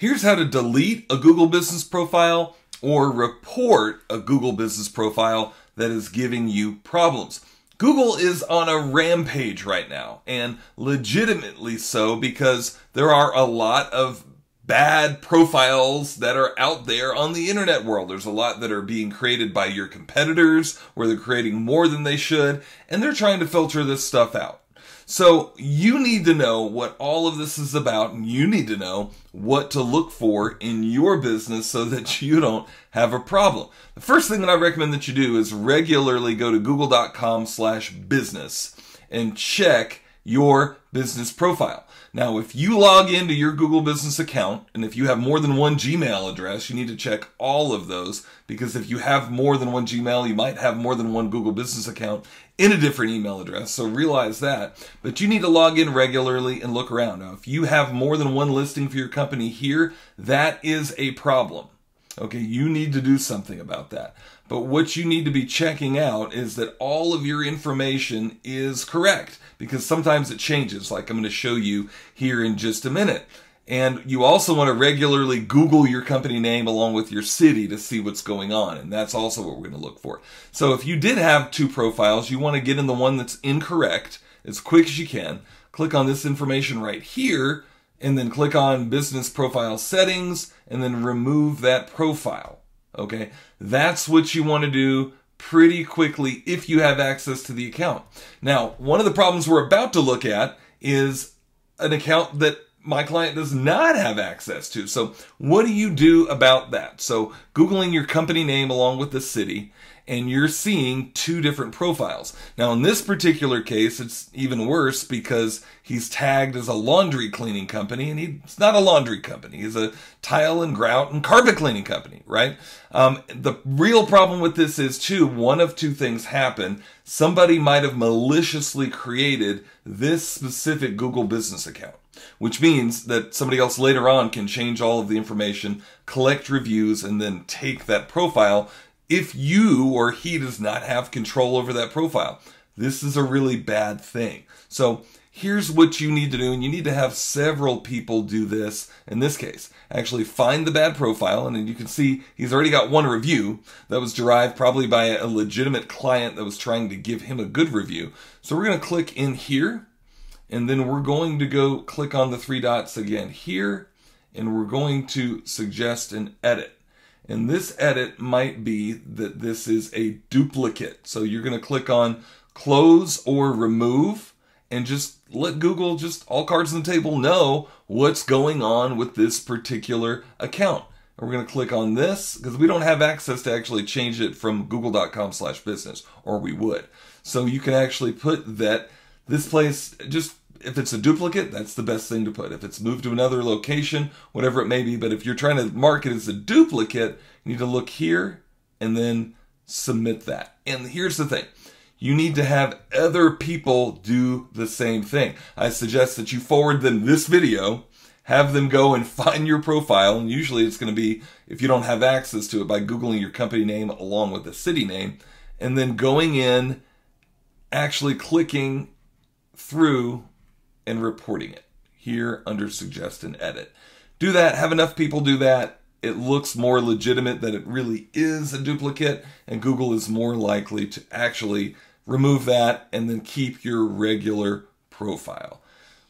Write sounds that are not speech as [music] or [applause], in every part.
Here's how to delete a Google business profile or report a Google business profile that is giving you problems. Google is on a rampage right now, and legitimately so because there are a lot of bad profiles that are out there on the internet world. There's a lot that are being created by your competitors where they're creating more than they should, and they're trying to filter this stuff out. So you need to know what all of this is about and you need to know what to look for in your business so that [laughs] you don't have a problem. The first thing that I recommend that you do is regularly go to google.com slash business and check your business profile. Now, if you log into your Google business account, and if you have more than one Gmail address, you need to check all of those because if you have more than one Gmail, you might have more than one Google business account in a different email address. So realize that. But you need to log in regularly and look around. Now, if you have more than one listing for your company here, that is a problem. Okay, you need to do something about that. But what you need to be checking out is that all of your information is correct because sometimes it changes, like I'm going to show you here in just a minute. And you also want to regularly Google your company name along with your city to see what's going on. And that's also what we're going to look for. So if you did have two profiles, you want to get in the one that's incorrect as quick as you can. Click on this information right here and then click on business profile settings and then remove that profile. Okay. That's what you want to do pretty quickly if you have access to the account. Now, one of the problems we're about to look at is an account that my client does not have access to. So what do you do about that? So Googling your company name along with the city and you're seeing two different profiles. Now, in this particular case, it's even worse because he's tagged as a laundry cleaning company, and he's not a laundry company. He's a tile and grout and carpet cleaning company, right? Um, the real problem with this is, too, one of two things happen. Somebody might have maliciously created this specific Google business account which means that somebody else later on can change all of the information, collect reviews, and then take that profile if you or he does not have control over that profile. This is a really bad thing. So here's what you need to do, and you need to have several people do this in this case. Actually find the bad profile, and then you can see he's already got one review that was derived probably by a legitimate client that was trying to give him a good review. So we're going to click in here, and then we're going to go click on the three dots again here, and we're going to suggest an edit. And this edit might be that this is a duplicate. So you're going to click on close or remove and just let Google just all cards on the table know what's going on with this particular account. And we're going to click on this because we don't have access to actually change it from google.com slash business or we would. So you can actually put that this place just if it's a duplicate, that's the best thing to put. If it's moved to another location, whatever it may be, but if you're trying to mark it as a duplicate, you need to look here and then submit that. And here's the thing. You need to have other people do the same thing. I suggest that you forward them this video, have them go and [laughs] find your profile, and usually it's going to be, if you don't have access to it, by Googling your company name along with the city name, and then going in, actually clicking through and reporting it here under suggest and edit. Do that, have enough people do that. It looks more legitimate that it really is a duplicate, and Google is more likely to actually remove that and then keep your regular profile.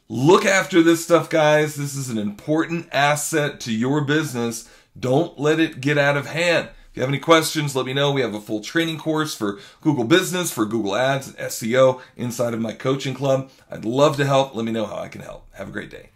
Look after this stuff, guys. This is an important asset to your business. Don't let it get out of hand. If you have any questions, let me know. We have a full training course for Google Business, for Google Ads, and SEO inside of my coaching club. I'd love to help. Let me know how I can help. Have a great day.